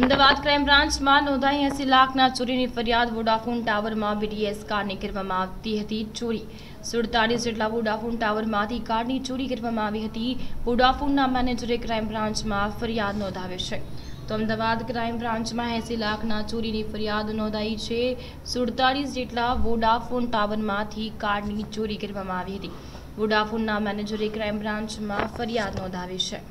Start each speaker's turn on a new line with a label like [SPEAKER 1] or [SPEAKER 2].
[SPEAKER 1] Ahmedabad crime બ્રાન્ચમાં નોંધાઈ એસી લાખના ચોરીની ફરિયાદ વોડાફોન ટાવરમાં બીડીએસ કારની કરવામાં આવતી હતી ચોરી. સુડતાલીસ જેટલા વોડાફોન ટાવરમાંથી કારની ચોરી કરવામાં આવી હતી. વોડાફોનના મેનેજરે ક્રાઇમ બ્રાન્ચમાં ફરિયાદ નોંધાવી છે. તો અમદાવાદ ક્રાઇમ બ્રાન્ચમાં એસી લાખના ચોરીની ફરિયાદ નોંધાઈ છે. સુડતાલીસ જેટલા વોડાફોન ટાવરમાંથી કારની ચોરી કરવામાં આવી હતી. વોડાફોનના મેનેજરે ક્રાઇમ બ્રાન્ચમાં ફરિયાદ નોંધાવી છે.